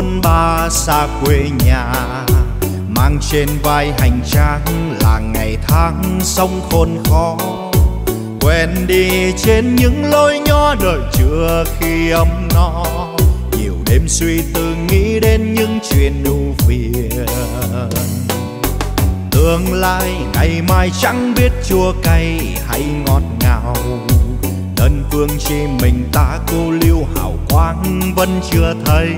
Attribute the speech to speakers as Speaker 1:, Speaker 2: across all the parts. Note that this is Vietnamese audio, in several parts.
Speaker 1: trôi ba xa quê nhà, mang trên vai hành trang là ngày tháng sông khôn khó quen đi trên những lối nhỏ đời chưa khi ấm no. Nhiều đêm suy tư nghĩ đến những chuyện ưu phiền. Tương lai ngày mai chẳng biết chua cay hay ngọt ngào đơn phương chỉ mình ta cô liêu hào quang vẫn chưa thấy.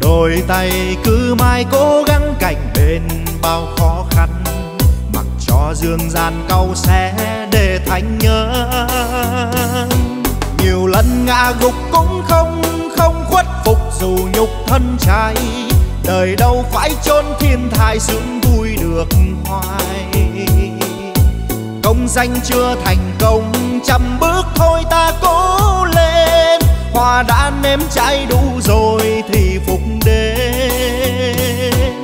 Speaker 1: Đôi tay cứ mãi cố gắng cạnh bên bao khó khăn, mặc cho dương gian cau xé để thành nhớ. Nhiều lần ngã gục cũng không không khuất phục dù nhục thân trai. Đời đâu phải chôn thiên thai sướng vui được hoài công danh chưa thành công trăm bước thôi ta cố lên. Hoa đã nếm trái đủ rồi thì phục đến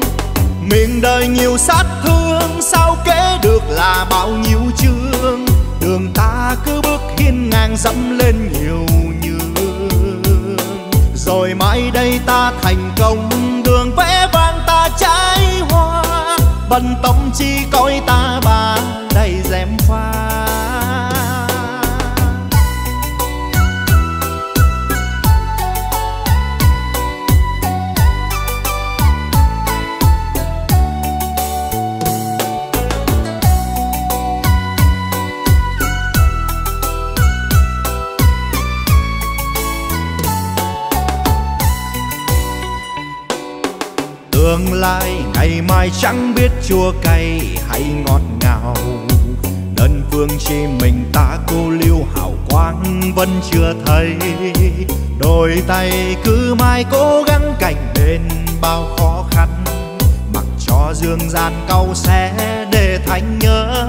Speaker 1: miền đời nhiều sát thương, sao kể được là bao nhiêu chương? Đường ta cứ bước hiên ngang dẫm lên nhiều nhường. Rồi mai đây ta thành công, đường vẽ vang ta trái bần tông tâm chi coi ta bà đầy dèm pha tương lai ngày mai chẳng biết chua cay hay ngọt ngào. Đơn phương chỉ mình ta cô liêu hào quang vẫn chưa thấy. Đôi tay cứ mãi cố gắng cạnh bên bao khó khăn. Mặc cho dương gian cau xé để thành nhớ.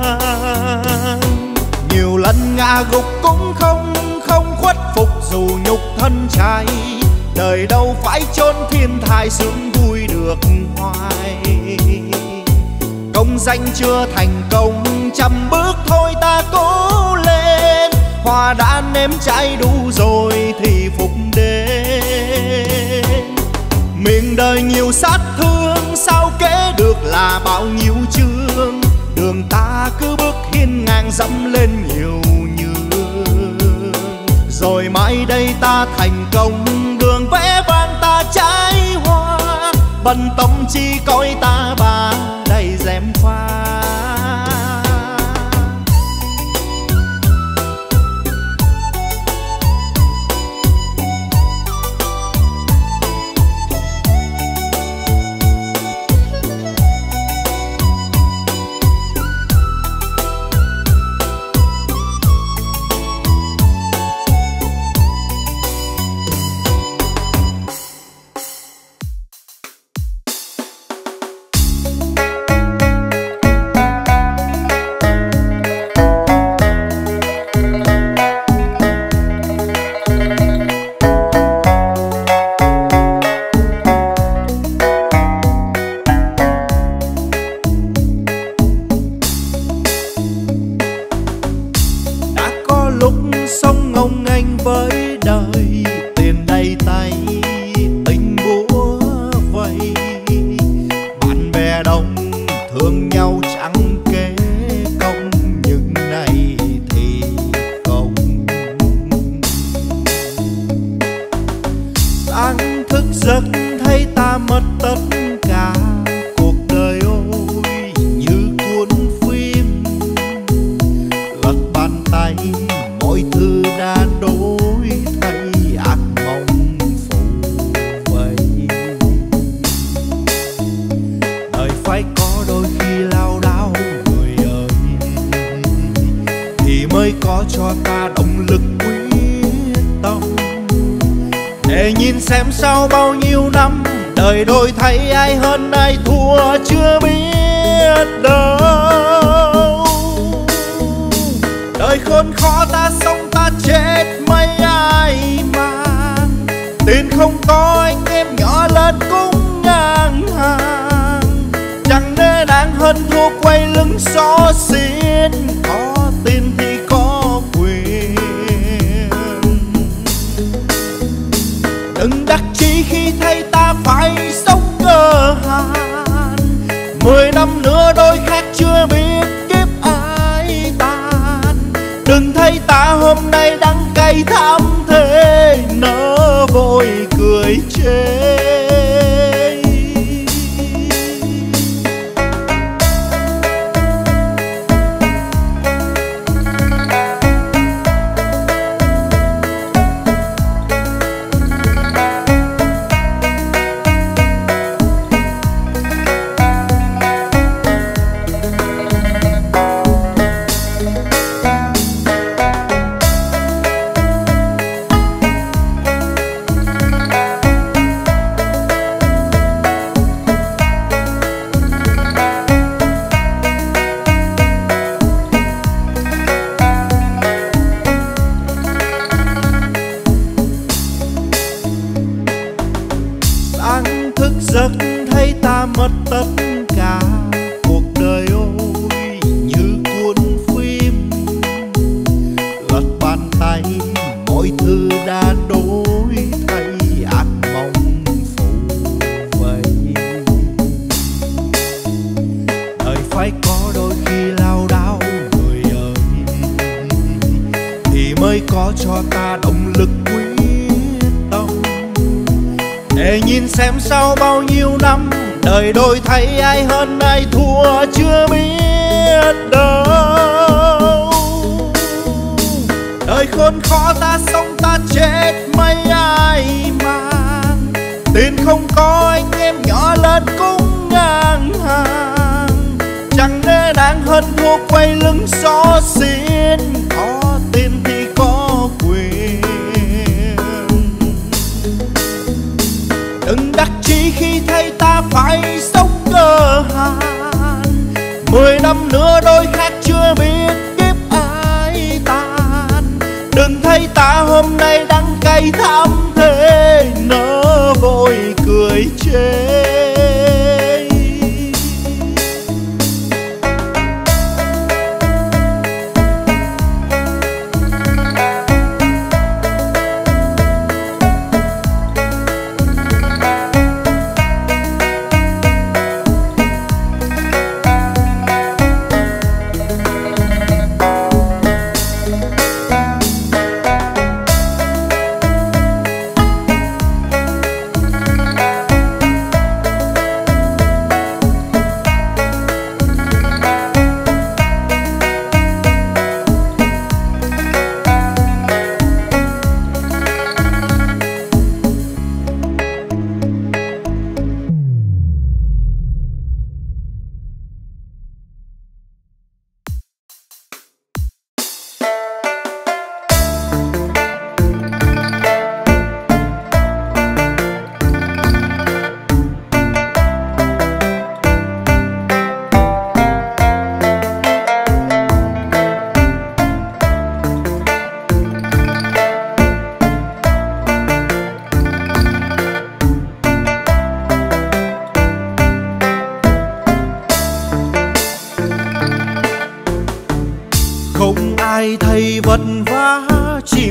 Speaker 1: Nhiều lần ngã gục cũng không không khuất phục dù nhục thân trai. Đời đâu phải chôn thiên thai sướng vui hoài. Công danh chưa thành công, trăm bước thôi ta cố lên. Hoa đã nếm cháy đủ rồi thì phục đến. Miền đời nhiều sát thương, sao kể được là bao nhiêu chương? Đường ta cứ bước hiên ngang dẫm lên nhiều nhường. Rồi mai đây ta thành công, đường vẽ vang ta trái bận tâm chi coi ta bà đầy dèm pha.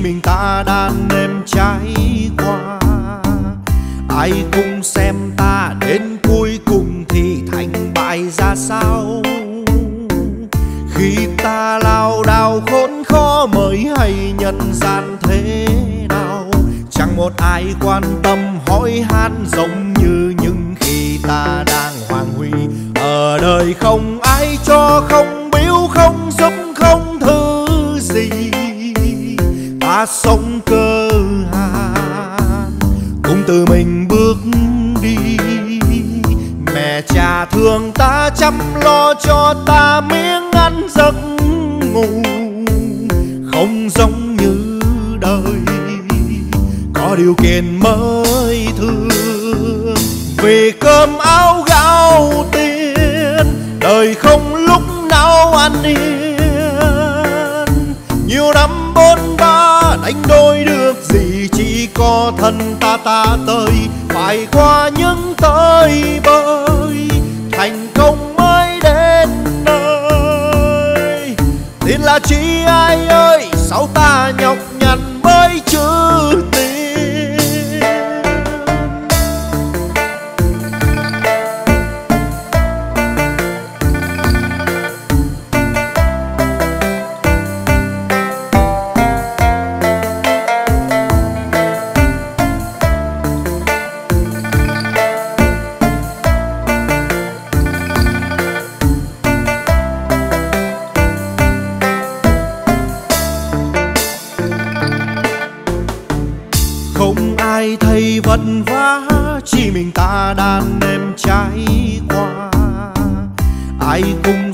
Speaker 1: Mình ta đàn em trải qua. Ai cũng xem ta đến cuối cùng thì thành bại ra sao? Khi ta lao đao khốn khó mới hay nhân gian thế nào? Chẳng một ai quan tâm hỏi han giống như những khi ta đang hoàng huy. Ở đời không ai cho, không biếu, không giúp ta sống cơ hàn. Cùng từ mình bước đi, mẹ cha thương ta chăm lo cho ta miếng ăn giấc ngủ. Không giống như đời, có điều kiện mới thương. Vì cơm áo gạo tiền, đời không lúc nào an yên. Nhiều năm bốn ba, đánh đôi được gì? Chỉ có thân ta ta tới, phải qua những tới bơi.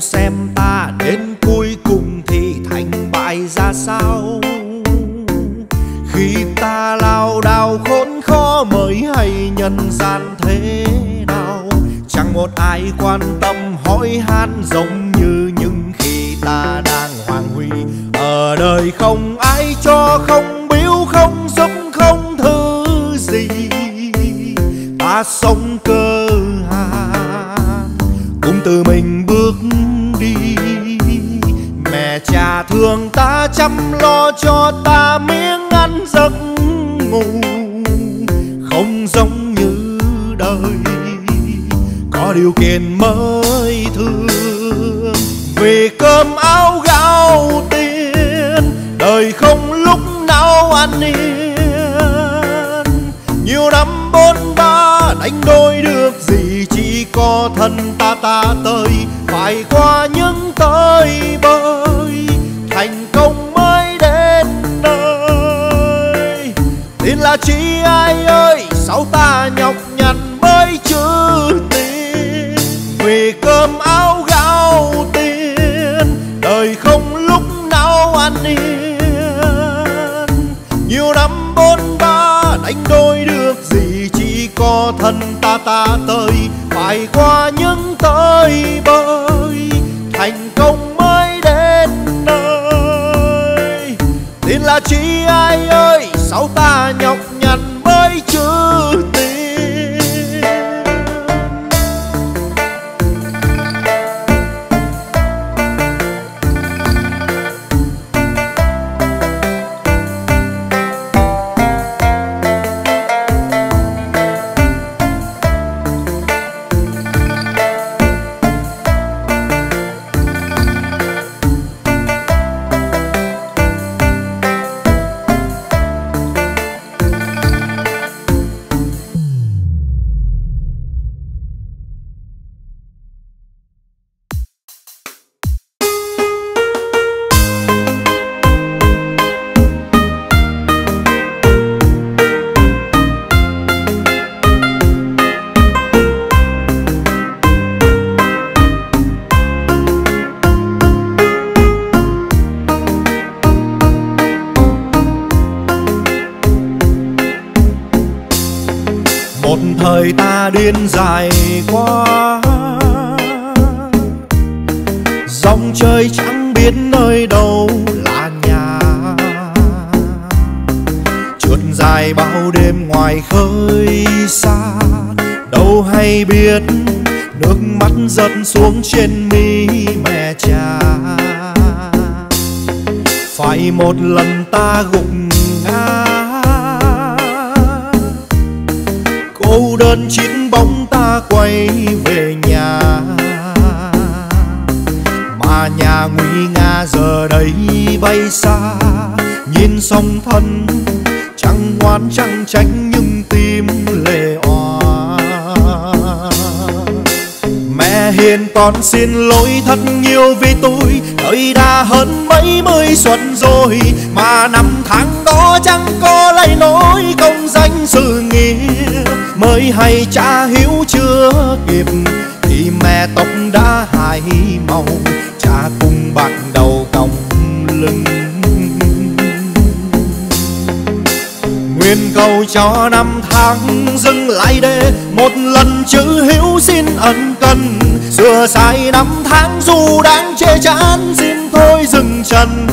Speaker 1: Xem ta đến cuối cùng thì thành bại ra sao. Khi ta lao đao khốn khó mới hay nhân gian thế nào? Chẳng một ai quan tâm hỏi han giống như những khi ta đang hoàng huy. Ở đời không ai cho không biếu, không giúp không thứ gì. Ta sống cơ cùng từ mình bước đi. Mẹ cha thương ta chăm lo cho ta, miếng ăn giấc ngủ không giống như đời. Có điều kiện mới thương, vì cơm áo gạo tiền, đời không lúc nào an yên. Nhiều năm bốn ba, đánh đôi được gì? Chỉ thân ta ta tới, phải qua những tới bơi, thành công mới đến nơi. Tin là chi ai ơi sao ta nhọc nhằn mới chưa tin. Vì cơm áo gạo tiền, đời không lúc nào an yên. Nhiều năm bốn ba, đánh đôi được gì chỉ có thân con xin lỗi thật nhiều vì tôi. Đời đã hơn mấy mươi xuân rồi, mà năm tháng đó chẳng có lấy nỗi công danh sự nghiệp mới hay cha hiếu chưa kịp, thì mẹ tộc đã hai màu. Cha cùng bạn đầu còng lưng. Nguyện cầu cho năm tháng dừng lại để một lần chữ hiếu xin ân cần xưa sai năm tháng dù đang chê chán, xin thôi dừng chân.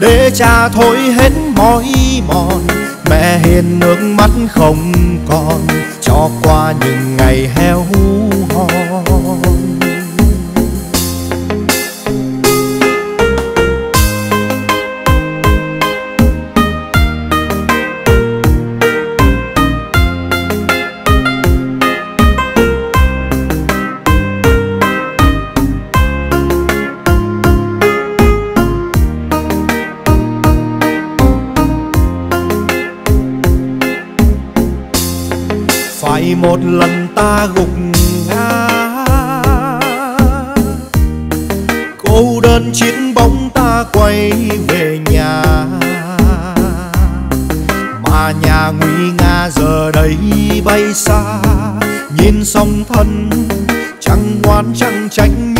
Speaker 1: Để cha thôi hết mỏi mòn, Mẹ hiền nước mắt không còn. Cho qua những ngày heo hon một lần ta gục ngã. Cô đơn chiến bóng ta quay về nhà. Mà nhà nguy nga giờ đây bay xa, nhìn song thân chẳng ngoan chẳng tránh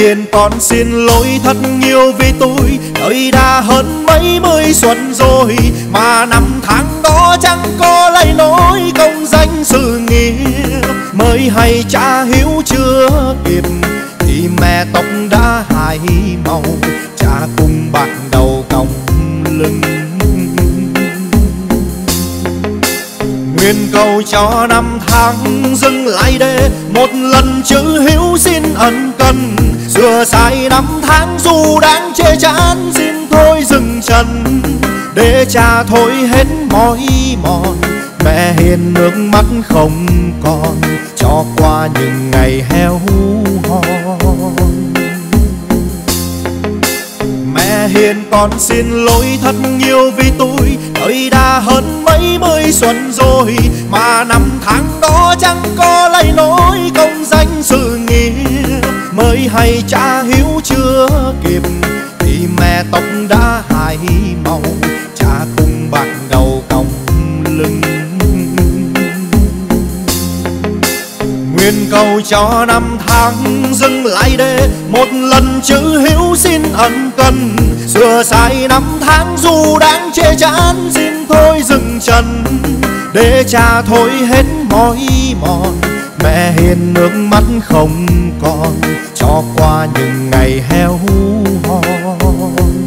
Speaker 1: hiền con xin lỗi thật nhiều vì tôi. Đời đã hơn mấy mươi xuân rồi, mà năm tháng đó chẳng có lấy nỗi công danh sự nghiệp mới hay cha hiếu chưa kịp, thì mẹ tộc đã hai màu. Cha cùng bạc đầu còng lưng. Nguyện cầu cho năm tháng dừng lại để một lần chữ hiếu xin ân cần sửa sai năm tháng dù đang chê chán, xin thôi dừng chân. Để cha thôi hết mỏi mòn, mẹ hiền nước mắt không còn, cho qua những ngày heo hon. Mẹ hiền con xin lỗi thật nhiều vì tôi đời đã hơn mấy mươi xuân rồi, mà năm tháng đó chẳng có lấy nỗi công danh sự nghiệp mới hay cha hiếu chưa kịp, thì mẹ tóc đã hai màu, cha cùng bạc đầu còng lưng. Nguyện cầu cho năm tháng dừng lại để một lần chữ hiếu xin ân cần. Sửa sai năm tháng dù đang chê chán, xin thôi dừng chân. Để cha thôi hết mỏi mòn, mẹ hiền nước mắt không còn cho qua những ngày heo hon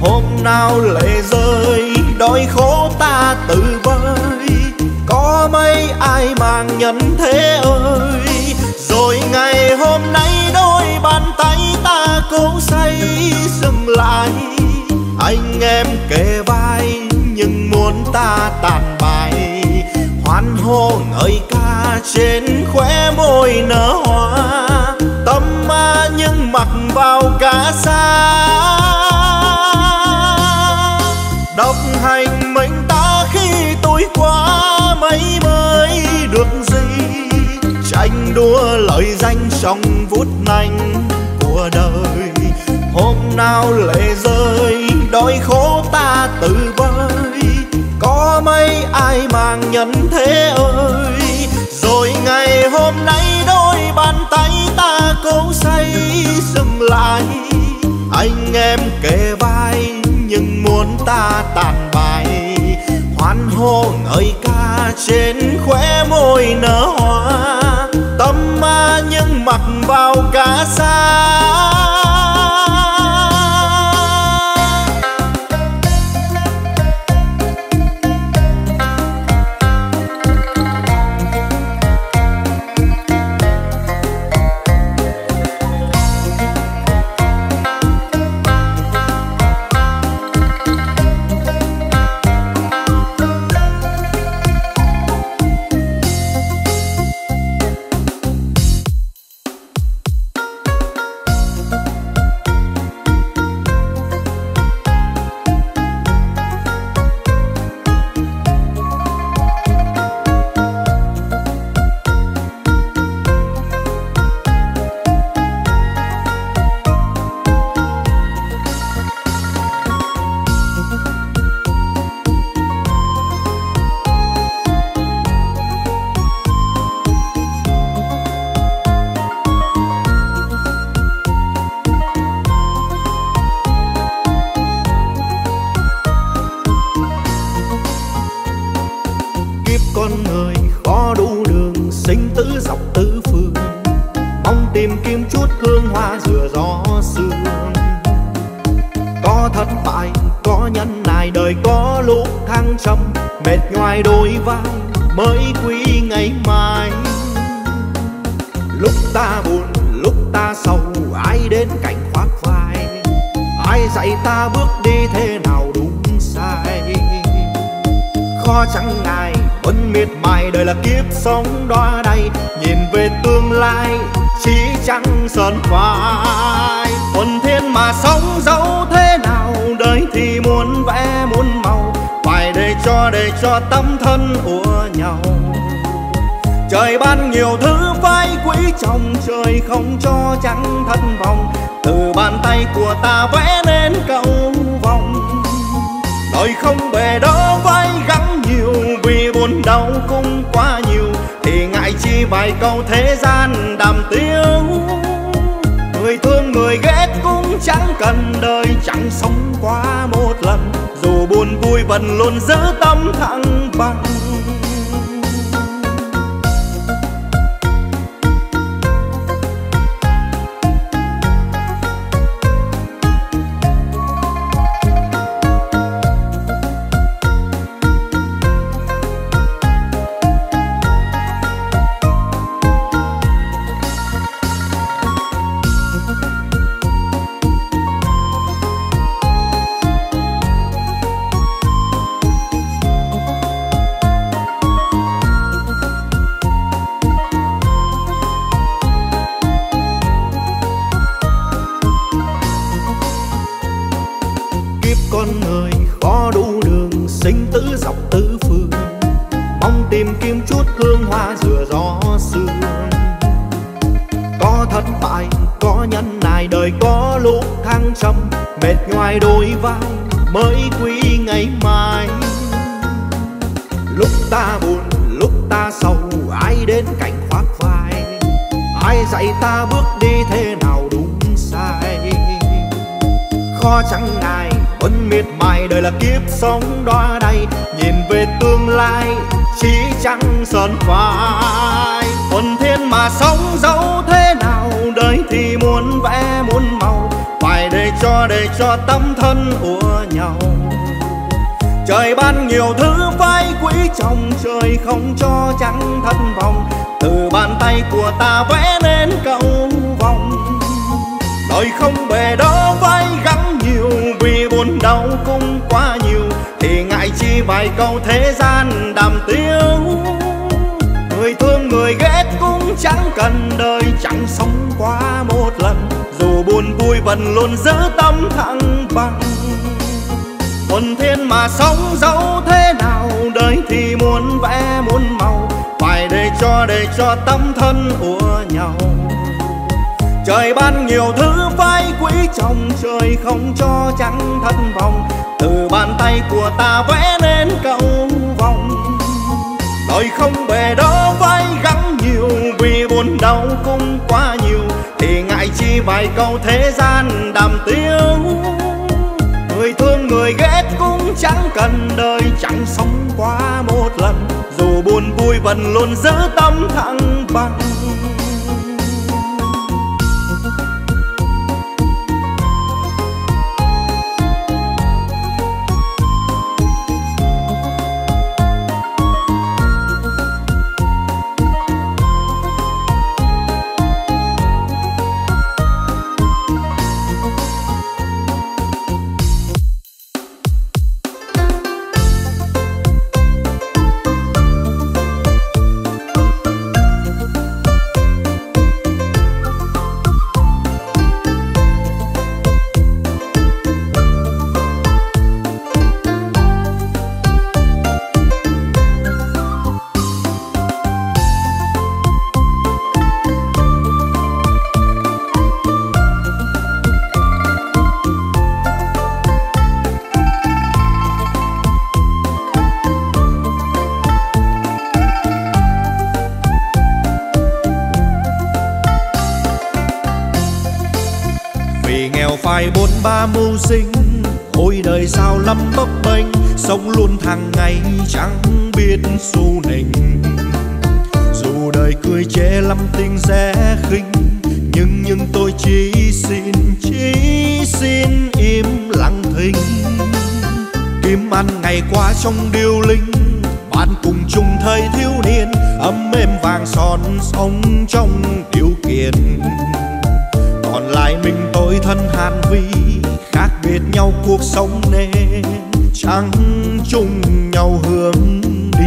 Speaker 1: hôm nào lệ rơi, đói khổ ta tự bơi có mấy ai mang nhận thế ơi, rồi ngày hôm nay đôi bàn tay ta cố say dừng lại. Anh em kề vai, nhưng muốn ta tàn bài hoan hô ngợi ca trên khóe môi nở hoa. Tâm ma nhưng mặc vào cả xa. đua lời danh trong vút nhanh của đời. Hôm nào lệ rơi đôi khổ ta tự bơi có mấy ai mang nhân thế ơi? Rồi ngày hôm nay đôi bàn tay ta cố say dừng lại. Anh em kề vai, nhưng muốn ta tàn bài hoan hô ngợi ca trên khóe môi nở hoa tâm ma nhưng mặc vào cả xa. dẫu thế nào, đời thì muốn vẽ, muốn màu. Phải để cho để cho tâm thân ủa nhau. Trời ban nhiều thứ phái quý trọng, trời không cho trắng thân vòng từ bàn tay của ta vẽ nên cầu vòng đời không bề đó vai gắng nhiều, vì buồn đau cũng quá nhiều. Thì ngại chi vài câu thế gian đàm tiếu người ghét cũng chẳng cần đời, chẳng sống quá một lần. Dù buồn vui vẫn luôn giữ tâm thẳng bằng. chẳng thất vọng từ bàn tay của ta vẽ nên cầu vòng. Đời không về đó vai gắng nhiều, vì buồn đau cũng quá nhiều, thì ngại chi vài câu thế gian đàm tiếu. Người thương người ghét cũng chẳng cần đời, chẳng sống quá một lần. Dù buồn vui vẫn luôn giữ tâm thẳng bằng. Thuần thiên mà sống dẫu thế nào, đời thì muốn vẽ muốn cho để cho tâm thân ùa nhau. Trời ban nhiều thứ phái quý trong trời không cho trắng thân vòng từ bàn tay của ta vẽ nên cầu vòng đời không bề đó vai gắng nhiều, vì buồn đau cũng quá nhiều. Thì ngại chi vài câu thế gian đàm tiếu. Người thương người ghét cũng chẳng cần đời, chẳng sống quá một lần. Dù buồn vui vẫn luôn giữ tâm thẳng bằng mưu sinh. Ôi đời sao lắm bấp bênh, sống luôn thằng ngày chẳng biết xu nình dù đời cười chê lắm tình rẻ khinh, nhưng nhưng tôi chỉ xin chỉ xin im lặng thinh. Kiếm ăn ngày qua trong điêu linh, bạn cùng chung thời thiếu niên, ấm êm vàng son sống trong điều kiện. Còn lại mình tôi thân hàn vi khác biệt nhau, cuộc sống nên chẳng chung nhau hướng đi.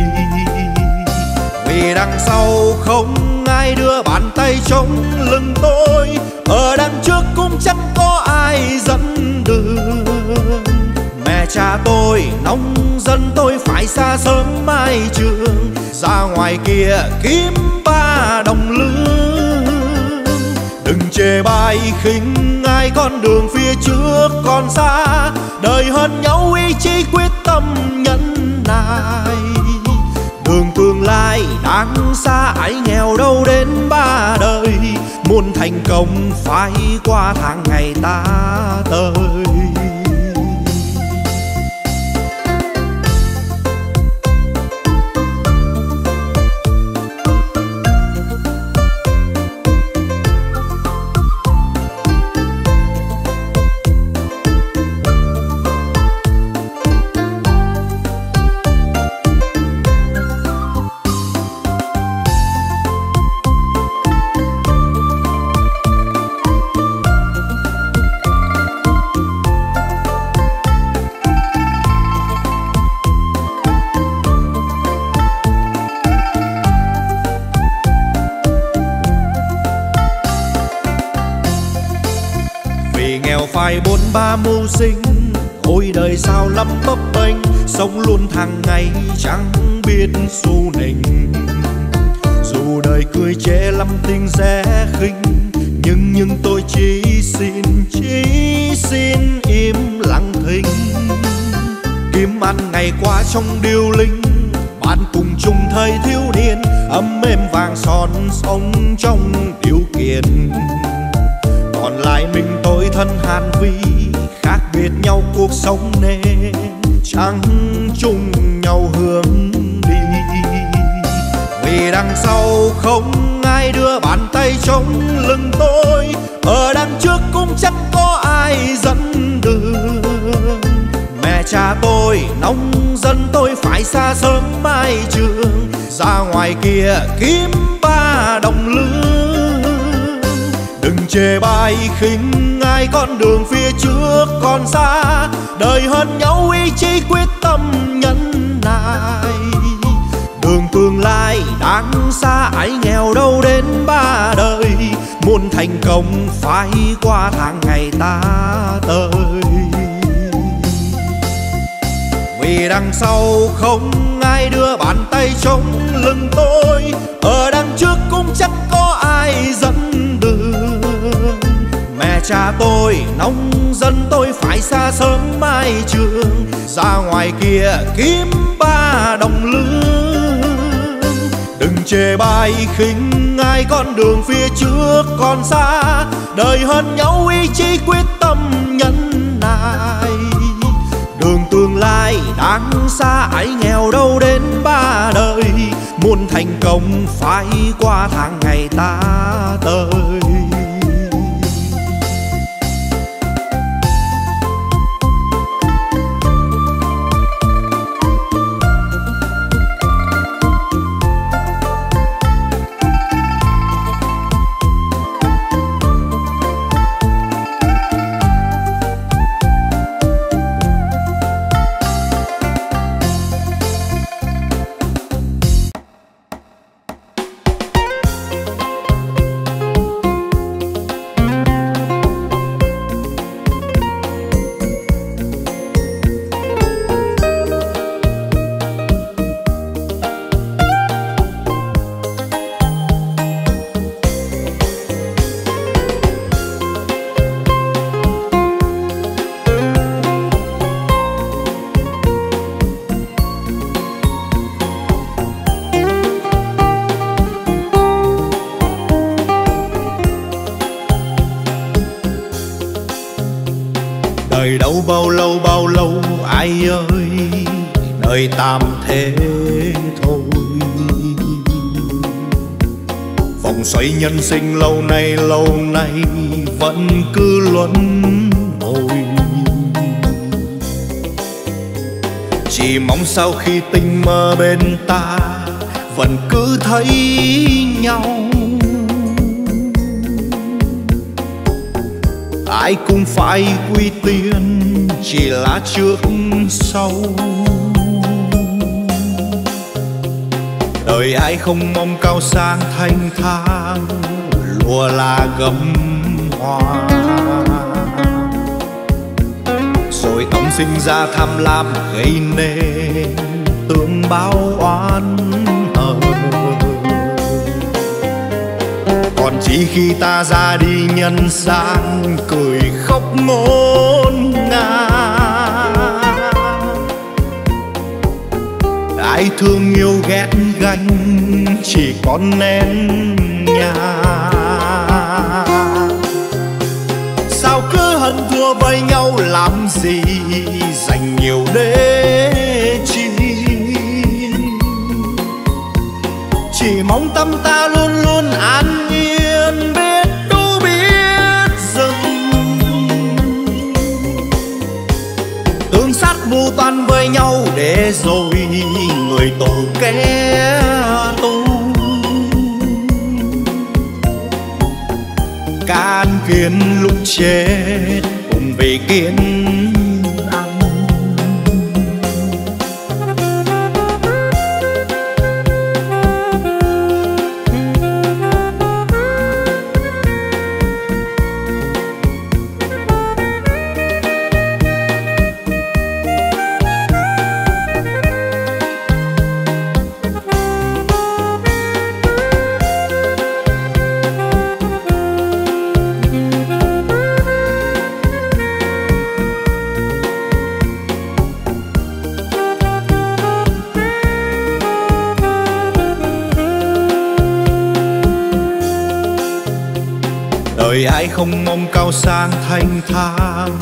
Speaker 1: Vì đằng sau không ai đưa bàn tay chống lưng tôi, ở đằng trước cũng chẳng có ai dẫn đường. Mẹ cha tôi nông dân, tôi phải xa sớm mai trường. Ra ngoài kia kiếm ba đồng lương. Đừng chê bai khinh ai con đường phía trước còn xa, đời hơn nhau ý chí quyết tâm nhẫn nại đường tương lai đang xa, ai nghèo đâu đến ba đời, muốn thành công phải qua tháng ngày ta tới. Ba mưu sinh ôi đời sao lắm bấp bênh, sống luôn thằng ngày chẳng biết xu nình dù đời cười chê lắm tình rẻ khinh, nhưng nhưng tôi chỉ xin chỉ xin im lặng thinh. Kiếm ăn ngày qua trong điêu linh, bạn cùng chung thời thiếu niên, ấm êm vàng son sống trong điều kiện còn lại mình tôi thân hàn vi, khác biệt nhau cuộc sống nên chẳng chung nhau hướng đi. Vì đằng sau không ai đưa bàn tay chống lưng tôi, ở đằng trước cũng chẳng có ai dẫn đường. Mẹ cha tôi nông dân tôi phải xa sớm mai trường, ra ngoài kia kiếm ba đồng lương chê bai khinh ai con đường phía trước còn xa. Đời hơn nhau ý chí quyết tâm nhẫn nại. Đường tương lai đang xa, ai nghèo đâu đến ba đời. Muốn thành công phải qua tháng ngày ta tới. Vì đằng sau không ai đưa bàn tay chống lưng tôi. Ở đằng trước cũng chắc có ai dẫn cha tôi, nông dân tôi phải xa sớm mai trường, ra ngoài kia kiếm ba đồng lương. Đừng chê bai khinh ai con đường phía trước còn xa, đời hơn nhau ý chí quyết tâm nhân nại đường tương lai đáng xa, ai nghèo đâu đến ba đời muốn thành công phải qua tháng ngày ta tới. Đời tạm thế thôi. Vòng xoay nhân sinh lâu nay lâu nay vẫn cứ luẩn hồi. Chỉ mong sau khi tình mơ bên ta vẫn cứ thấy nhau. Ai cũng phải quy tiên chỉ là trước sau. Đời ai không mong cao sang thanh thang, lùa là gấm hoa. Rồi tâm sinh ra tham lam gây nên tương báo oán hờn. Còn chỉ khi ta ra đi nhân gian cười khóc ngôn ai thương yêu ghét ganh, chỉ còn nén nhà sao cứ hận thua với nhau, làm gì dành nhiều để chi chỉ mong tâm ta luôn luôn an yên tan với nhau để rồi người tổ kẻ tu can kiến lúc chết cùng vì kiến. Gian thanh thang,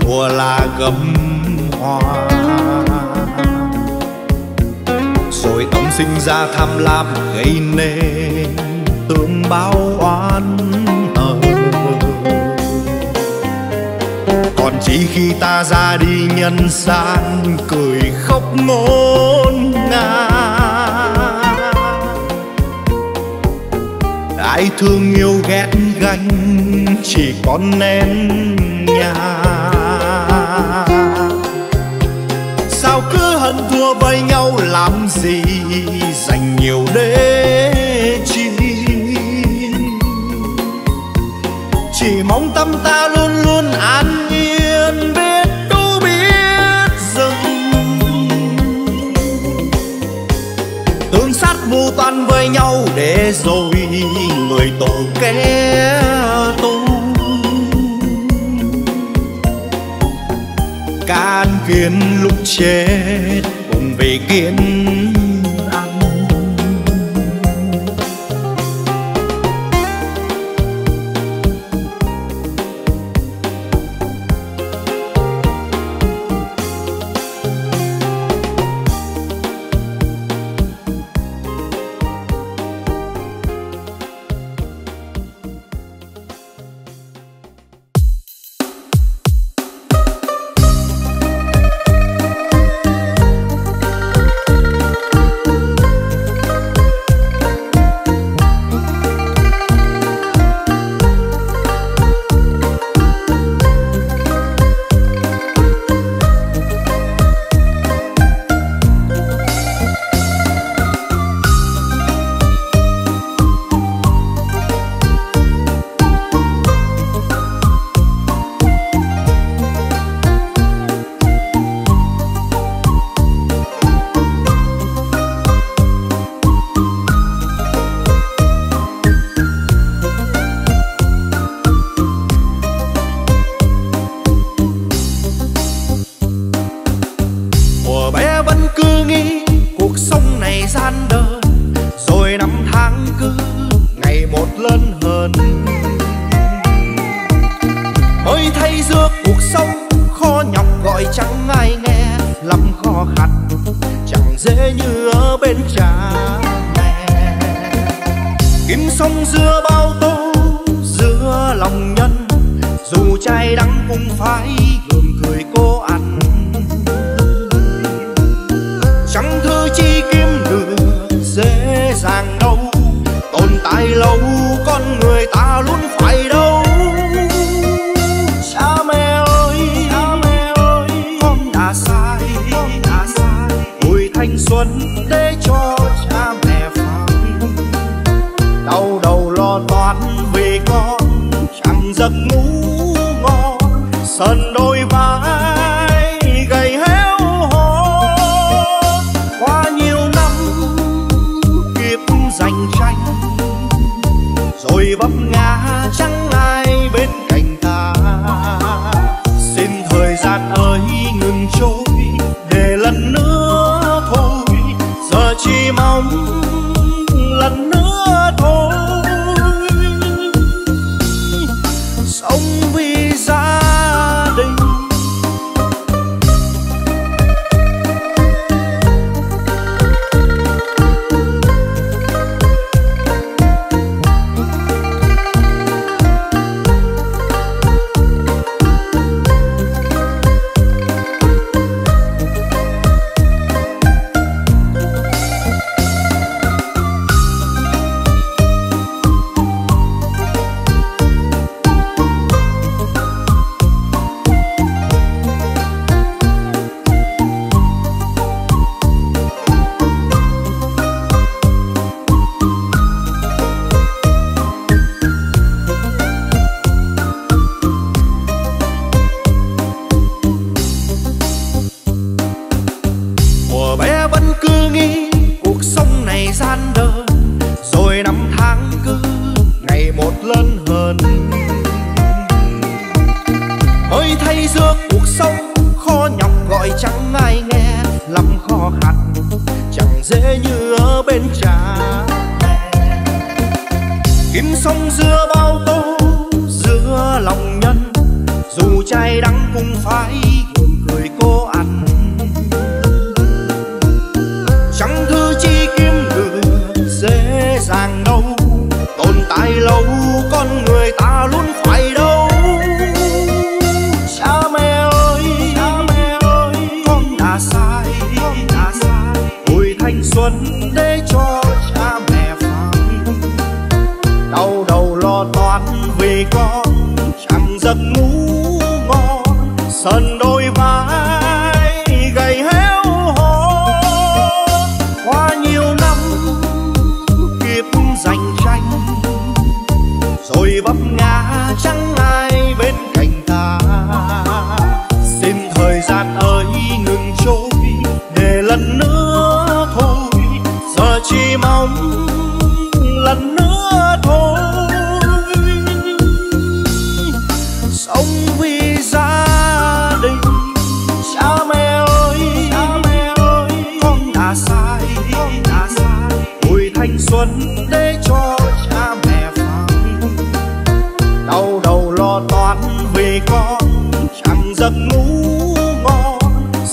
Speaker 1: lùa là gấm hoa. Rồi tâm sinh ra tham lam gây nên tương báo oán hờn. Còn chỉ khi ta ra đi nhân gian cười khóc ngôn ngang. Ai thương yêu ghét ganh, chỉ còn nén nhà. Sao cứ hận thua với nhau, làm gì dành nhiều để chi chỉ mong tâm ta luôn luôn an với nhau để rồi người tổ kẻ tu. Can kiến lúc chết cùng về kiến về con chẳng giấc ngủ ngon. Sân đôi vai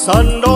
Speaker 1: sân đôi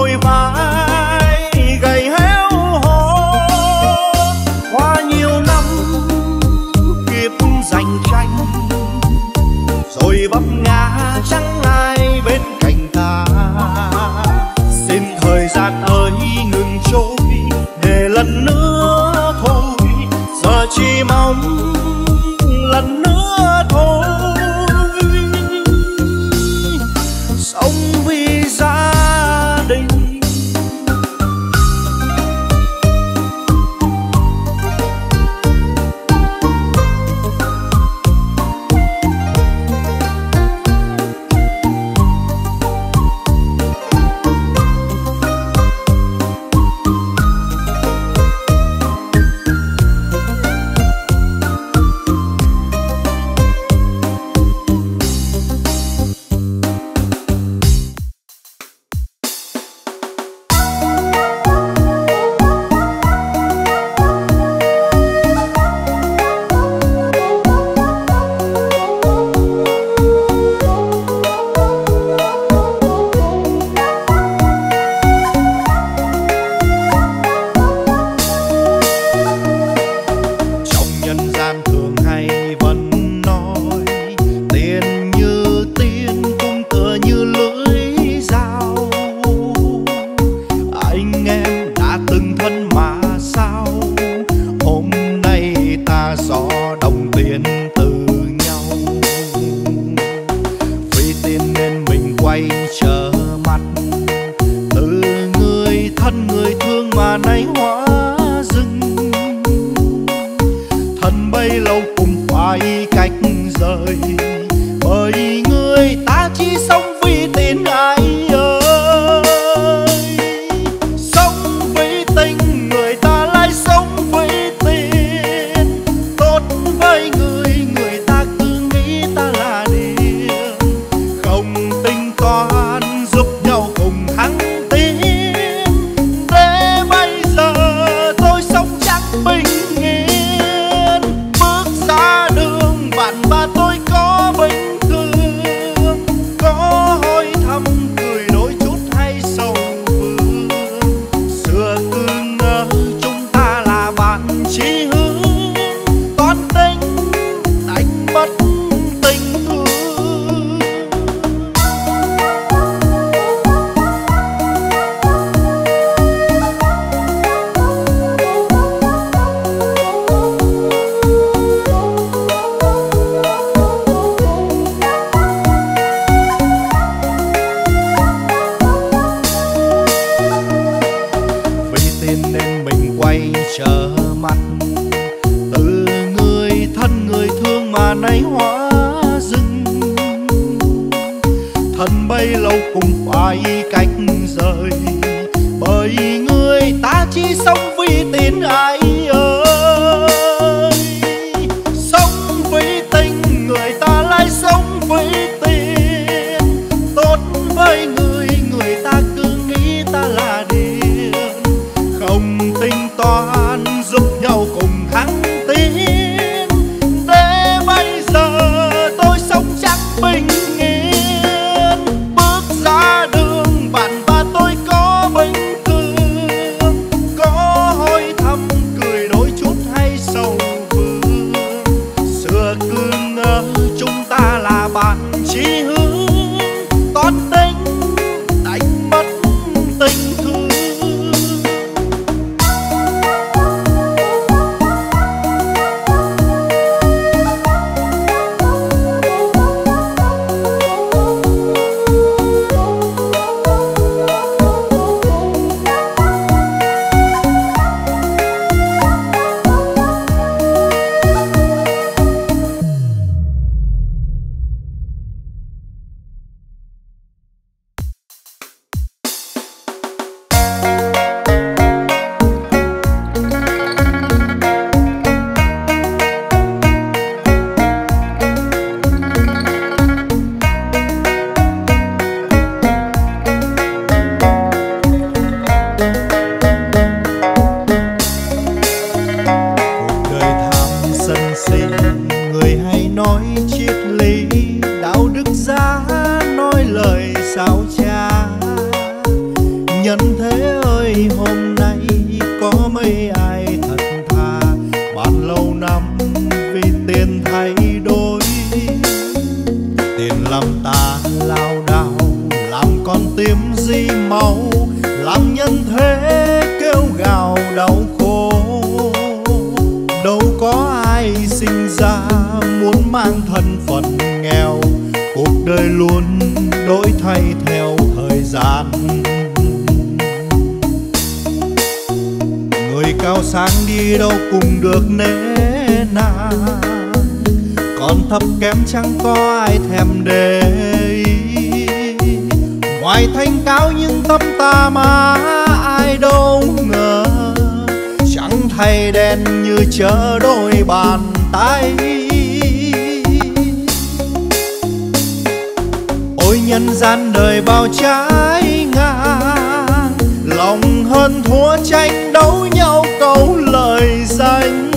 Speaker 1: chờ đôi bàn tay. Ôi nhân gian đời bao trái ngang, lòng hơn thua tranh đấu nhau câu lời danh.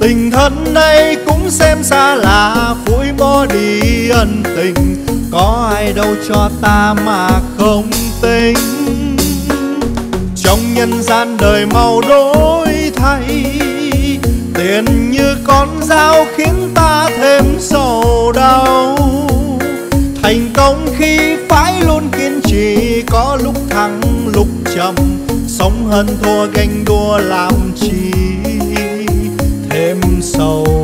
Speaker 1: Tình thân đây cũng xem xa là phủi bỏ đi ân tình, có ai đâu cho ta mà không tính. Trong nhân gian đời màu đôi thay. Tiền như con dao khiến ta thêm sầu đau. Thành công khi phải luôn kiên trì, có lúc thắng, lúc chậm. Sống hơn thua ganh đua làm chi? Thêm sầu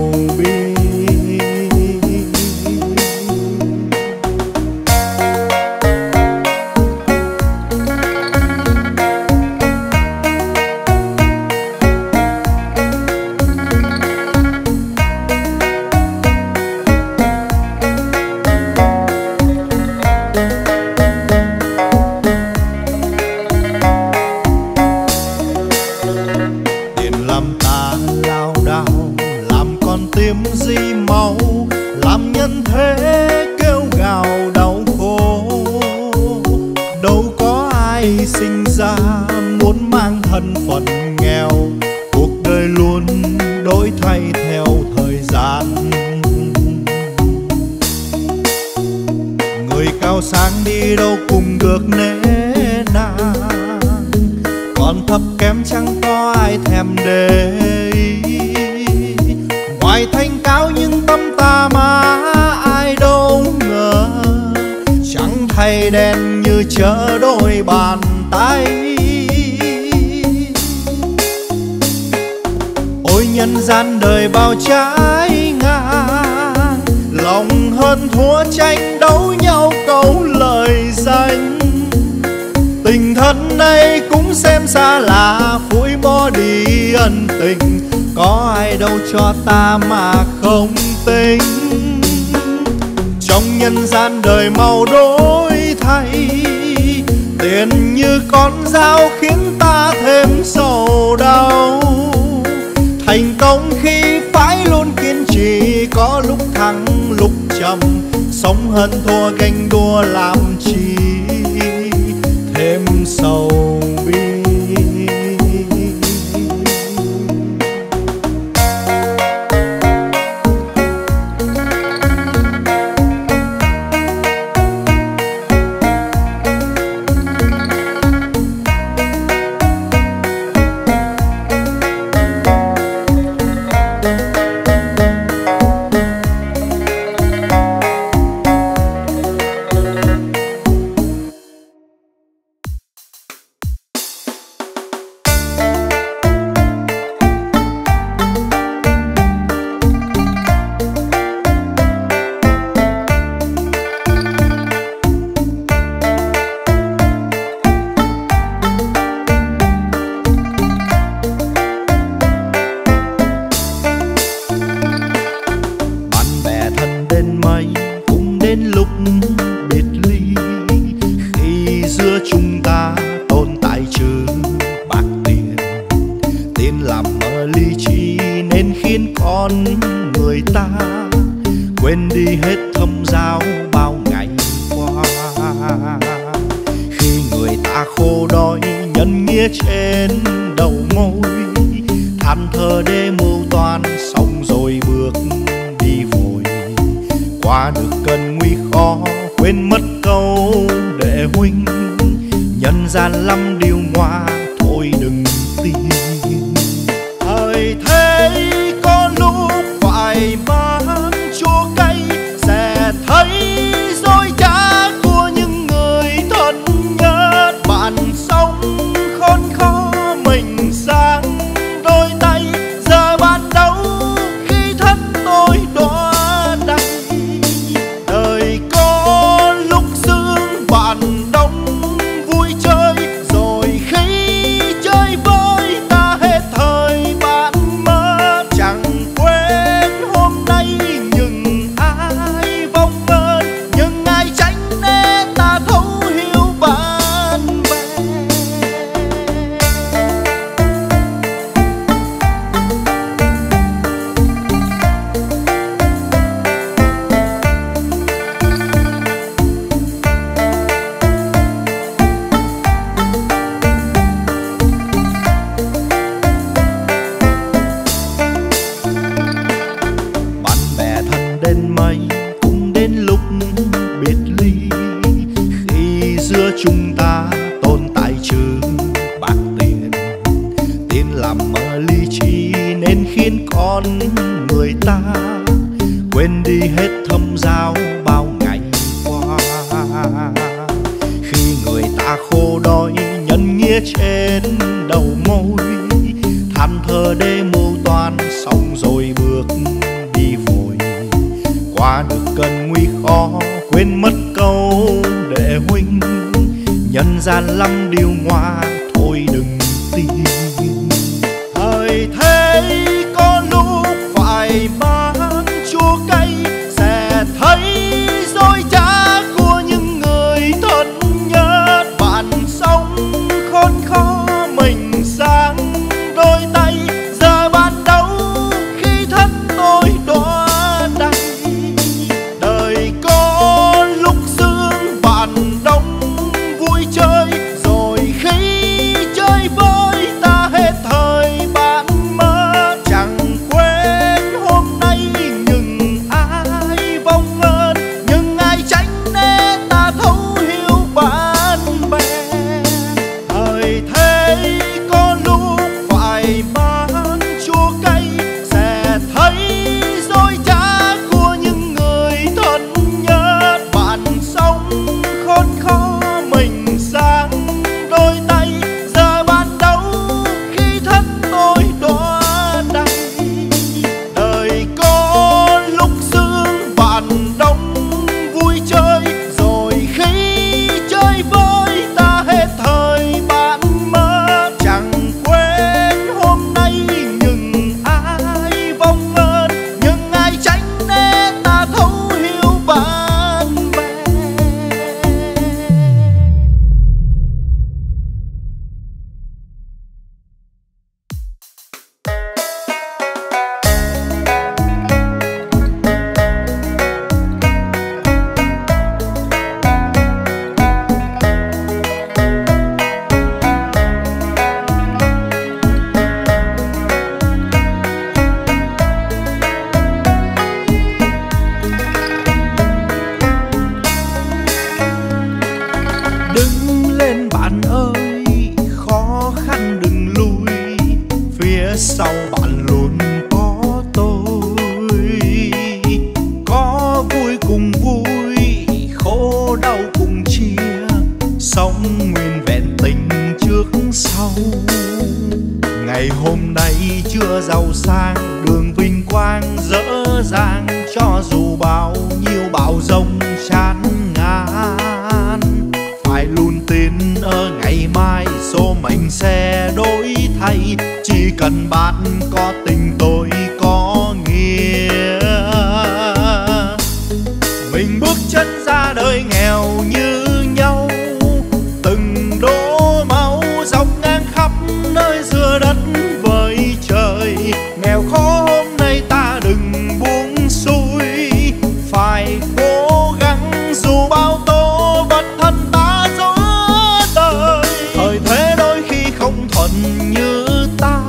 Speaker 1: như ta.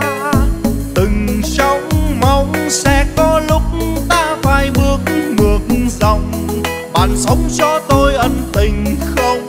Speaker 1: Từng sống mong sẽ có lúc ta phải bước ngược dòng. Bạn sống cho tôi ân tình không?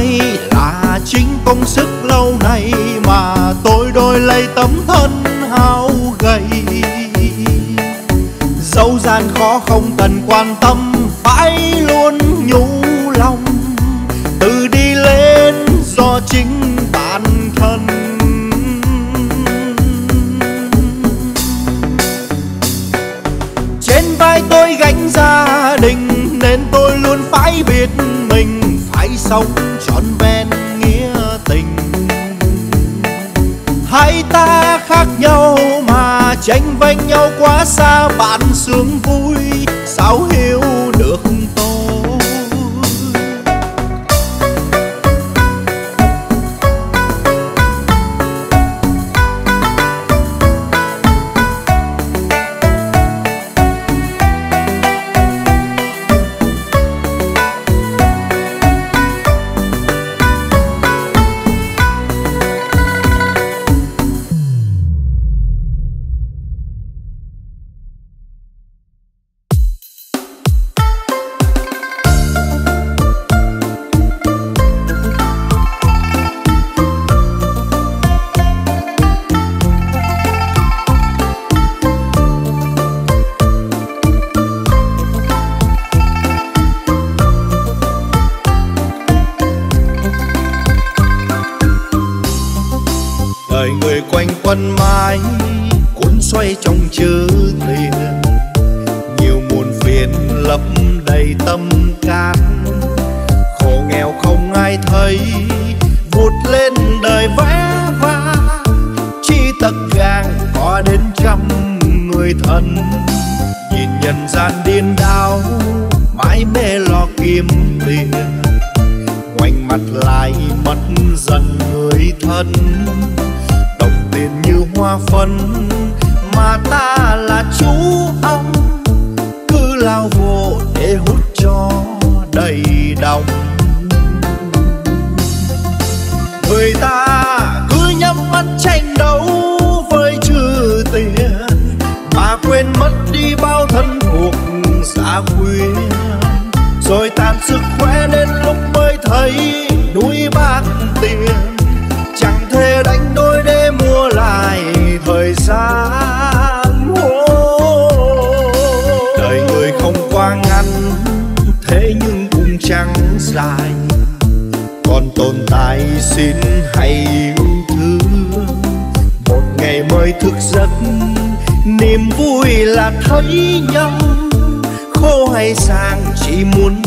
Speaker 1: đây là chính công sức lâu nay mà tôi đôi lấy tấm thân hao gầy. Dẫu gian khó không cần quan tâm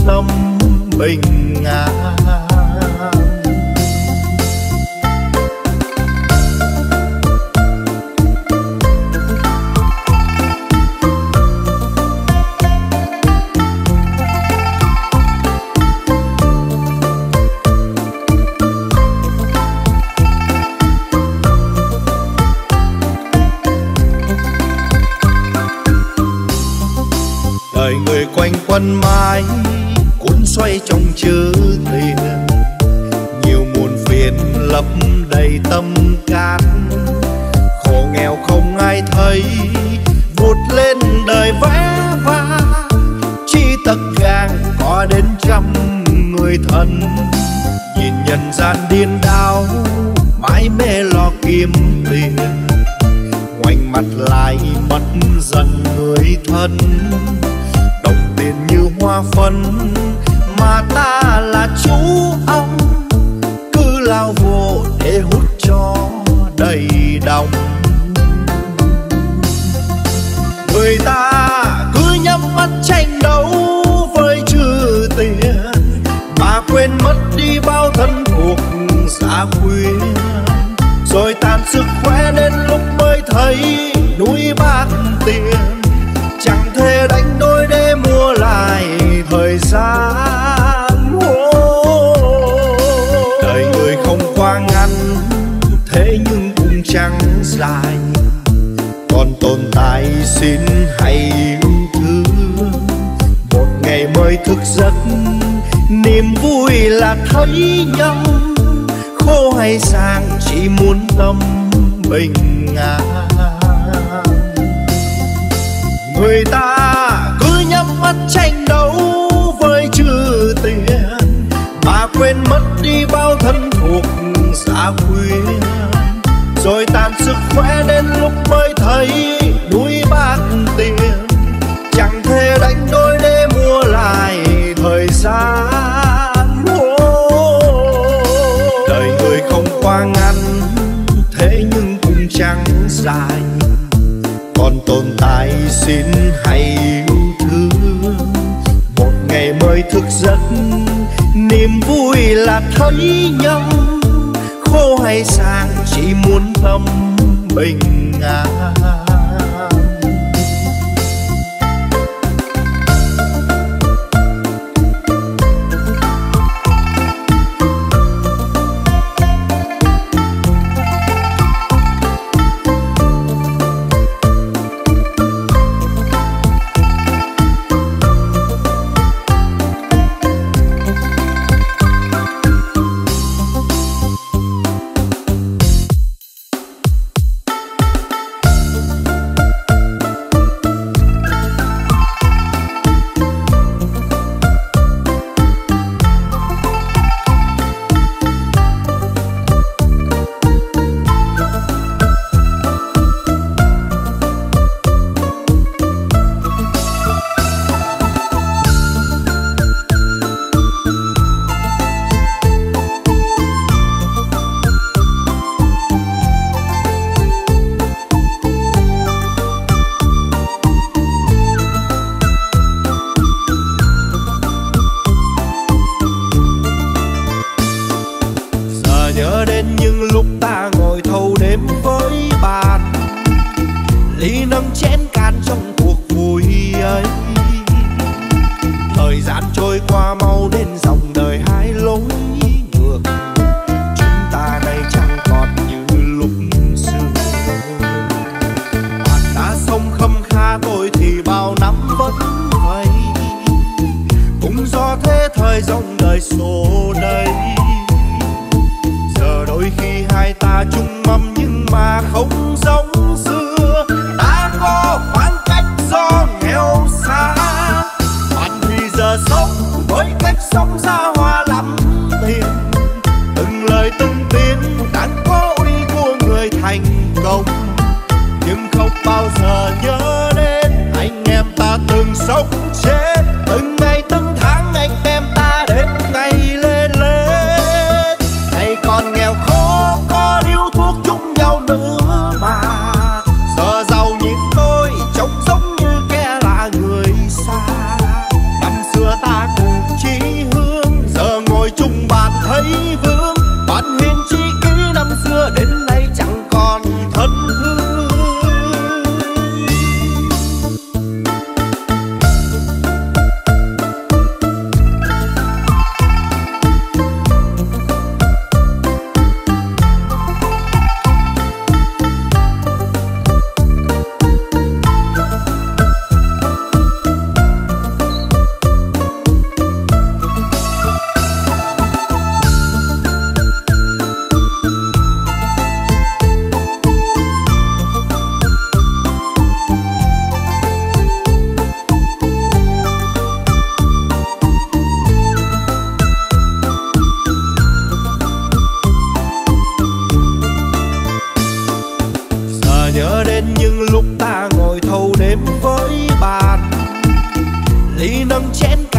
Speaker 1: sông bình an. Đời người quanh quân mãi xoay trong chữ tình nhiều muôn phiền lấp đầy tâm can. Khổ nghèo không ai thấy vụt lên đời vẽ va chi tật gang có đến trăm người thân. Nhìn nhân gian điên đau, mãi mê lo kiếm tiền ngoảnh mặt lại mất dần người thân. Đồng tiền như hoa phân xin hãy thương. Một ngày mới thức giấc, niềm vui là thấy nhau khô hay sang, chỉ muốn tâm bình an. Người ta cứ nhắm mắt tranh đấu với chữ tiền. Mà quên mất đi bao thân thuộc xa quyến rồi tàn sức khỏe đến lúc mới thấy thức giấc. Niềm vui là thấy nhau, khô hay sang chỉ muốn tâm bình an.
Speaker 2: Nâng chén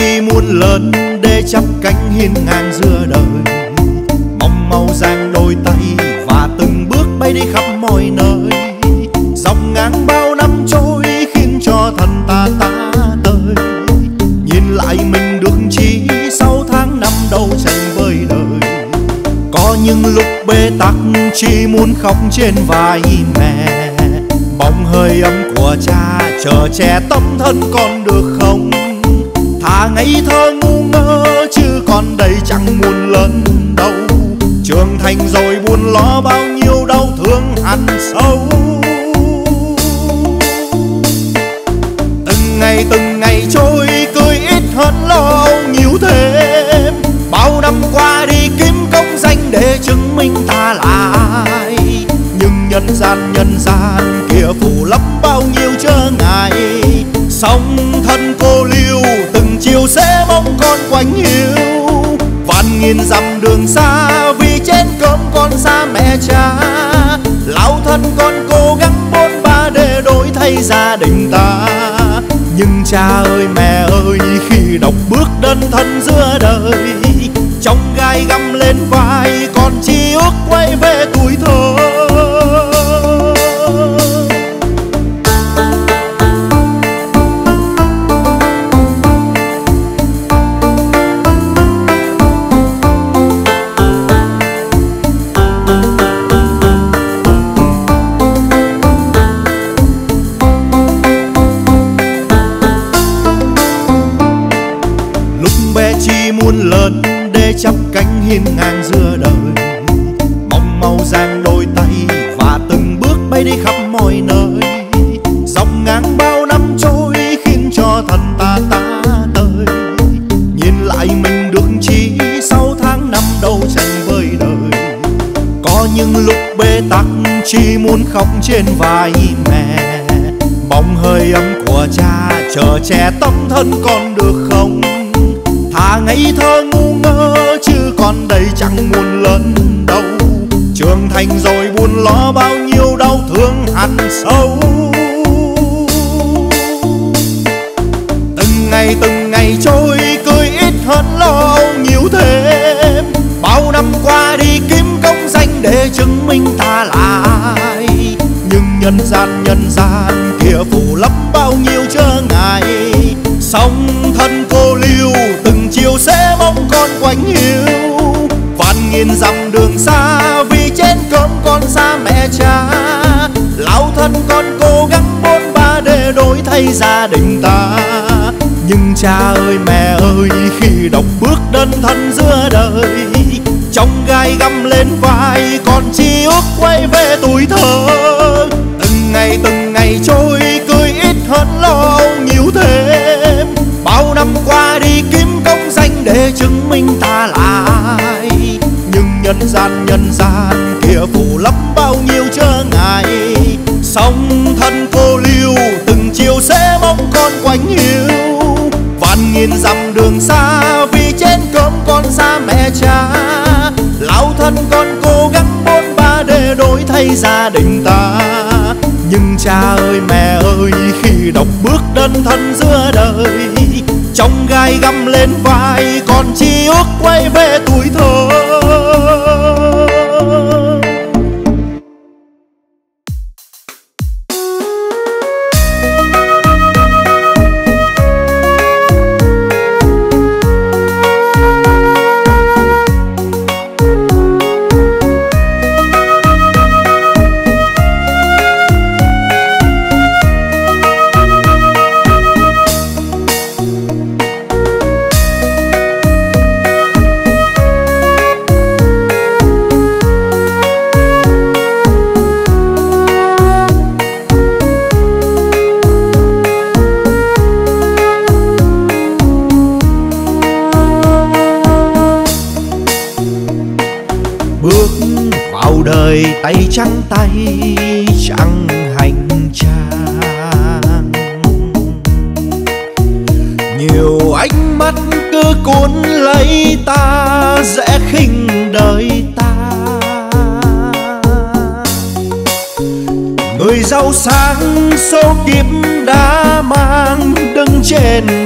Speaker 1: muôn lớn để chắp cánh hiên ngang giữa đời. Mong mau giang đôi tay và từng bước bay đi khắp mọi nơi. Dọc ngang bao năm trôi khiến cho thần ta ta tơi. Nhìn lại mình được chi sau tháng năm đầu tranh với đời. Có những lúc bế tắc chỉ muốn khóc trên vai mẹ. Bóng hơi ấm của cha, chờ che tâm thân con được không? Thà ngây thơ ngu ngơ chứ còn đây chẳng muốn lớn đâu. Trưởng thành rồi buồn lo bao nhiêu đau thương hằn sâu. Từng ngày từng ngày trôi cười ít hơn lo nhiều thêm. Bao năm qua đi kiếm công danh để chứng minh ta là ai nhưng nhân gian nhân gian kia phủ lấp bao nhiêu trở ngại. Song thân cô liêu chiều sẽ mong con quanh hiu. Vạn nghìn dặm đường xa, vì trên cơm con xa mẹ cha. Lão thân con cố gắng bôn ba để đổi thay gia đình ta. Nhưng cha ơi, mẹ ơi, khi đọc bước đơn thân giữa đời, trong gai găm lên vai còn chi ước quay về khóc trên vai mẹ. Bóng hơi ấm của cha chờ che tâm thân con được không? Thà ngây thơ ngu ngơ chứ còn đây chẳng muốn lớn đâu. Trưởng thành rồi buồn lo bao nhiêu đau thương hằn sâu. Từng ngày từng ngày trôi cười ít hơn lo nhiều thêm. Bao năm qua đi kiếm công danh để chứng minh ta nhân gian nhân gian kia phủ lấp bao nhiêu trở ngại. Song thân cô liêu từng chiều sẽ mong con quanh hiu. Vạn nghìn dặm đường xa, vì trên cơm con xa mẹ cha. Lão thân con cố gắng bốn ba để đổi thay gia đình ta. Nhưng cha ơi, mẹ ơi, khi đọc bước đơn thân giữa đời, trong gai găm lên vai, còn chi ước quay về tuổi thơ từng ngày từng ngày trôi, cười ít hơn lo nhiều thêm. Bao năm qua đi kiếm công danh để chứng minh ta là ai nhưng nhân gian nhân gian kia phủ lắm bao nhiêu trở ngại. Song thân cô liêu từng chiều sẽ mong con quanh hiu. Vạn nghìn dặm đường xa, vì trên cơm con xa mẹ cha. Lão thân con cố gắng bôn ba để đổi thay gia đình ta nhưng cha ơi, mẹ ơi, khi đọc bước đơn thân giữa đời, trong gai găm lên vai, còn chi ước quay về tuổi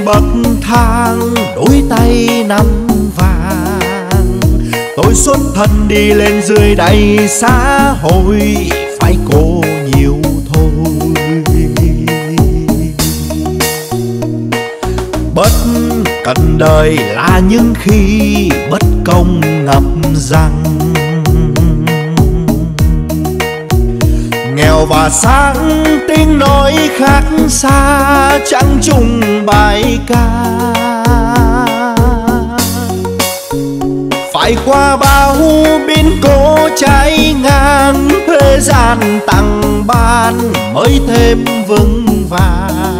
Speaker 1: bậc thang, đôi tay nắm vàng. Tôi xuất thân đi lên dưới đầy xã hội phải cô nhiều thôi bất cần đời là những khi bất công ngập răng. Nghèo và sáng tiếng nói khác xa, chẳng chung bài ca. Phải qua bao biến cố trái ngang thế gian tặng ban mới thêm vững vàng.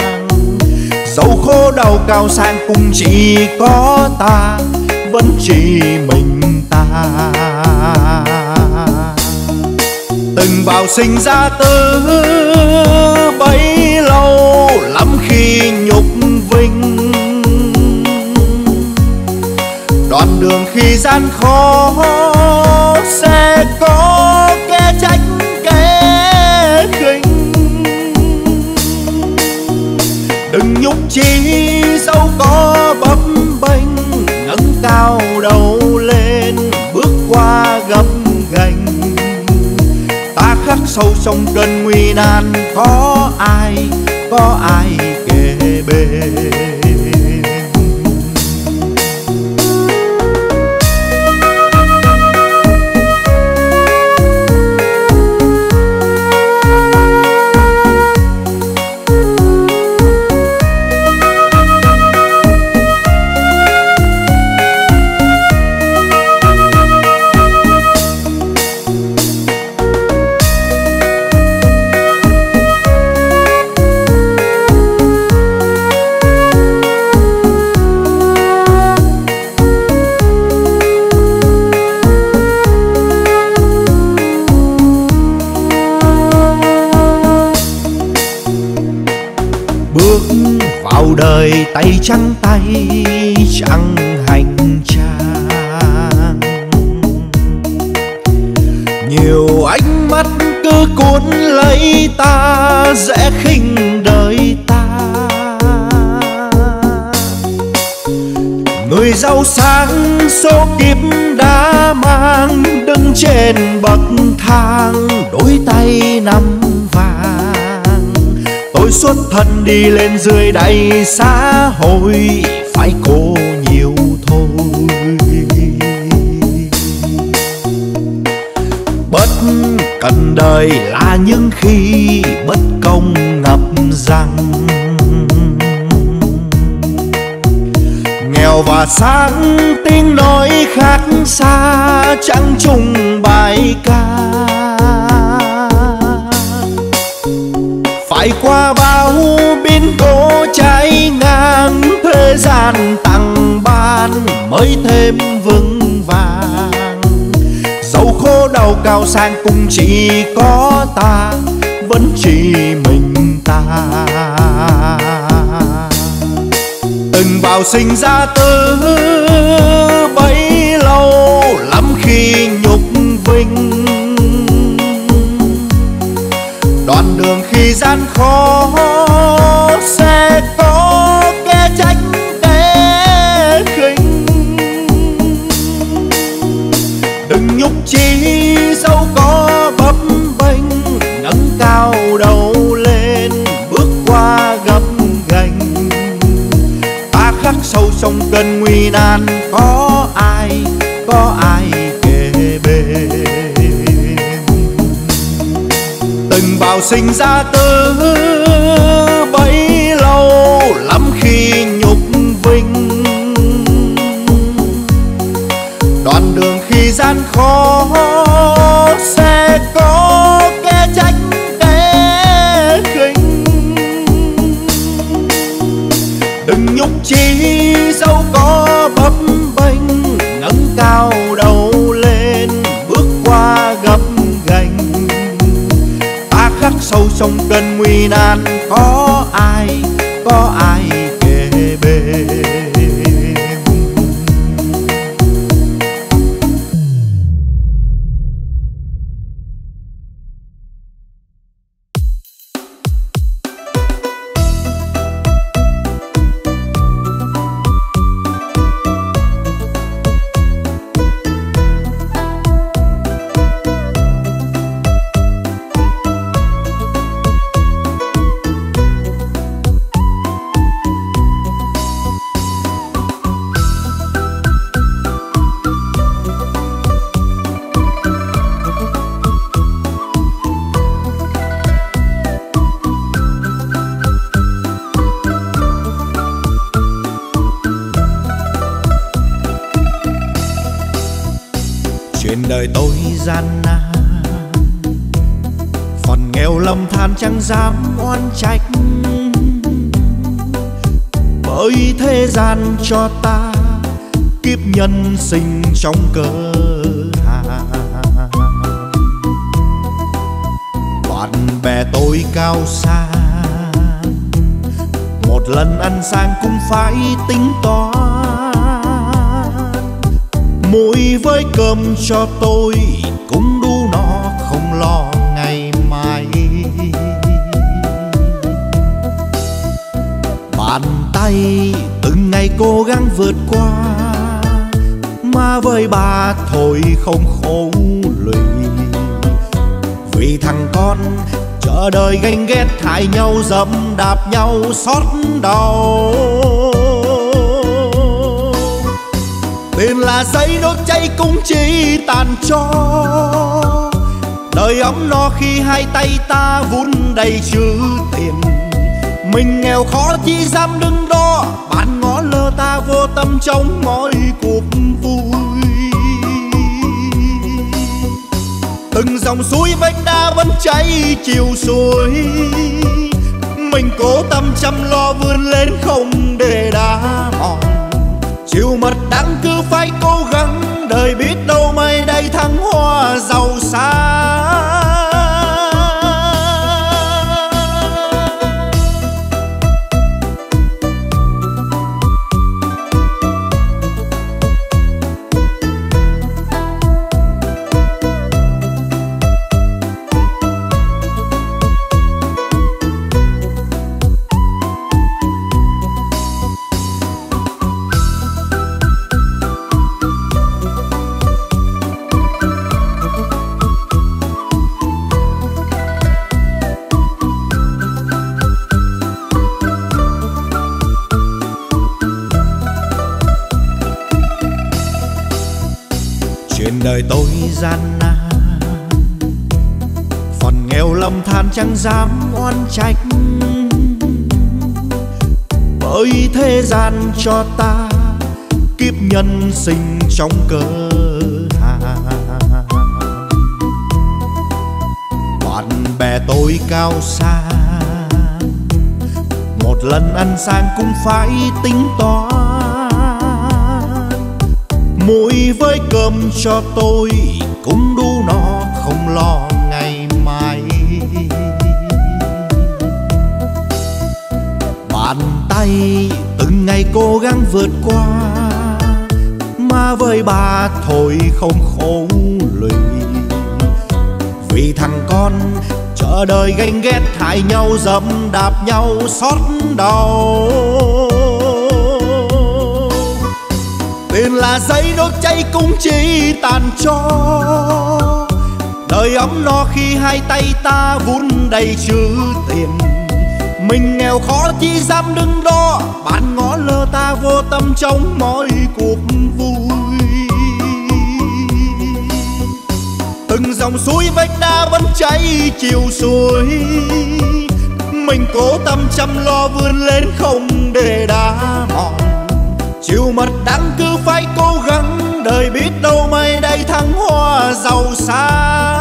Speaker 1: Dầu khô đầu cao sang cùng chỉ có ta, vẫn chỉ mình ta. Từng vào sinh ra tư bấy lâu, lắm khi nhục vinh. Đoạn đường khi gian khó sâu sông cơn nguy nan có ai có ai kề bên? Đời tay trắng tay, chẳng hành trang. Nhiều ánh mắt cứ cuốn lấy ta, dễ khinh đời ta. Người giàu sang số kiếp đã mang đứng trên bậc thang, đôi tay nắm tôi xuất thân đi lên dưới đây xã hội, phải cô nhiều thôi bất cần đời là những khi bất công ngập răng. nghèo và sáng, tiếng nói khác xa chẳng chung bài ca trải qua bao biến cố cháy ngang, thế gian tặng ban mới thêm vững vàng. Dẫu khô đầu cao sang cùng chỉ có ta, vẫn chỉ mình ta. Từng vào sinh ra tư bấy lâu, lắm khi nhục đoạn đường khi gian khó sẽ có kẻ trách kẻ khinh. Đừng nhúc chi dẫu có bấp bênh ngẩng cao đầu lên, bước qua gập ghềnh ta khắc sâu trong cơn nguy nan, có ai có ai nào sinh ra tư bấy lâu, lắm khi nhục vinh. Đoạn đường khi gian khó sâu trong cơn nguy nan. Có ai có ai dầm đạp nhau xót đầu tiền là giấy đốt cháy cũng chỉ tàn cho. Đời ấm no khi hai tay ta vun đầy chữ tiền. Mình nghèo khó chỉ dám đứng đó, bạn ngó lơ ta vô tâm trong mọi cuộc vui. Từng dòng suối vách đá vẫn chảy chiều suối mình cố tâm chăm lo vươn lên không để đá mòn. Chiều mật đắng cứ phải cố gian nan. Phần nghèo lầm than chẳng dám oan trách. Bởi thế gian cho ta kiếp nhân sinh trong cơ hà, bạn bè tôi cao xa một lần ăn sang cũng phải tính toán. Muối với cơm cho tôi cũng đủ no không lo ngày mai. Bàn tay từng ngày cố gắng vượt qua, mà với bà thôi không khổ lụy. Vì thằng con chờ đời ganh ghét, hại nhau dẫm đạp nhau xót đau. Tiền là giấy đốt cháy cũng chỉ tàn cho. Đời ấm no khi hai tay ta vun đầy chữ tiền. Mình nghèo khó chỉ dám đứng đó, bạn ngó lơ ta vô tâm trong mọi cuộc vui. Từng dòng suối vách đá vẫn chảy chiều suối. Mình cố tâm chăm lo vươn lên không để đá mòn chiều mặt đắng cứ phải cố gắng, đời biết đâu mai đây thăng hoa giàu sang.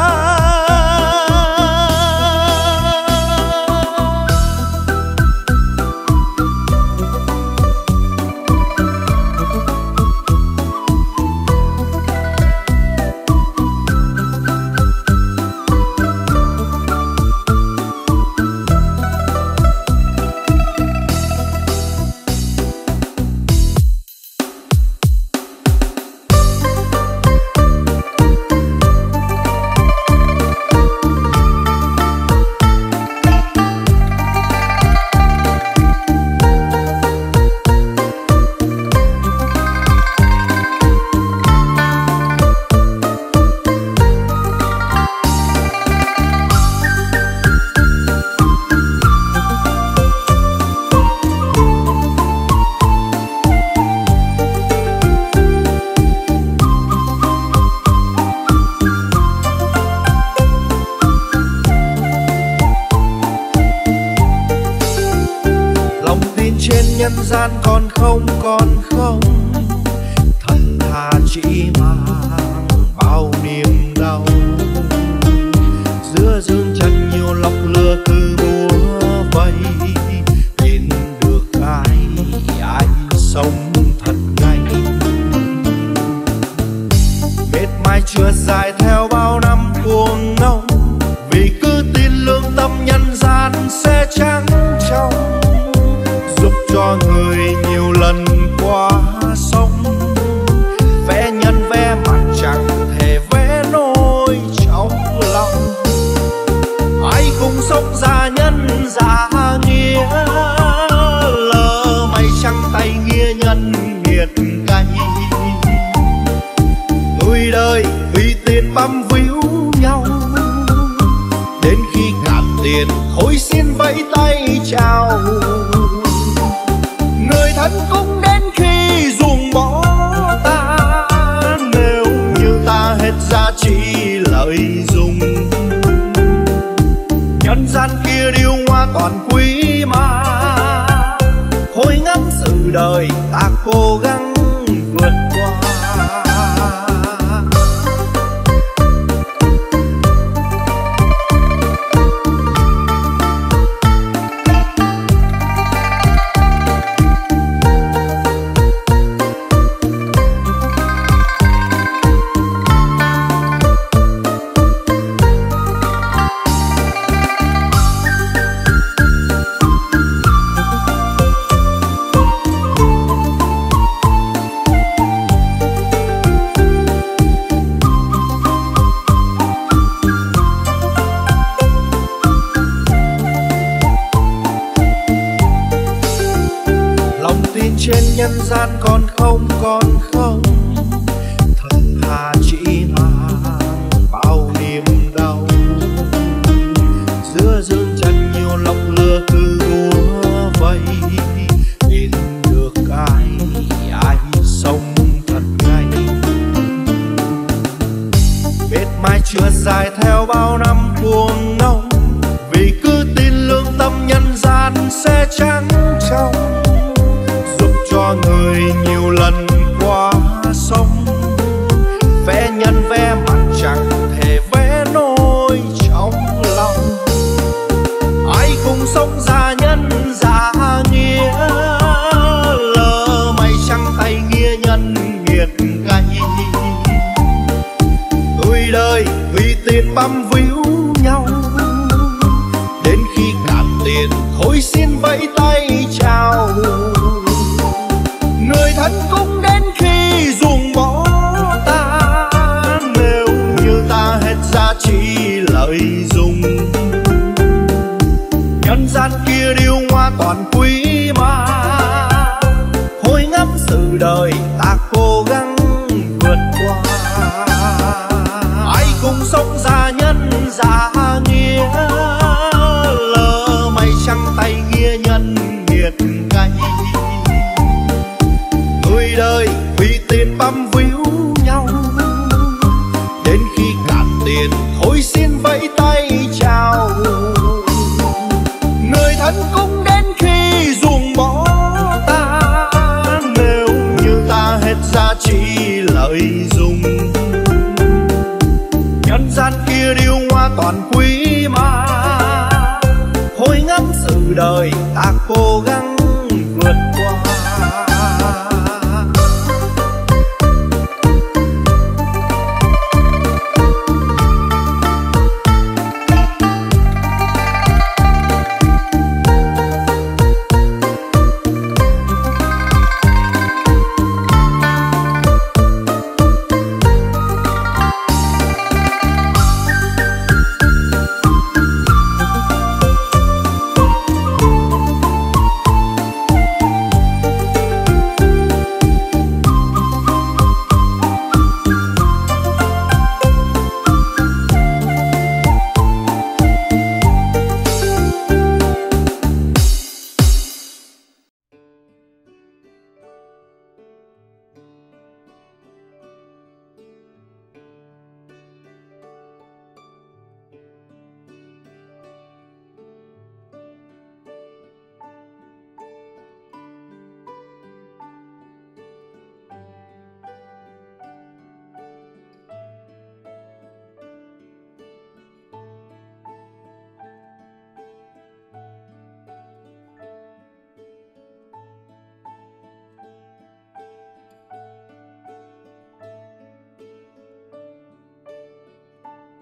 Speaker 1: Sẽ trắng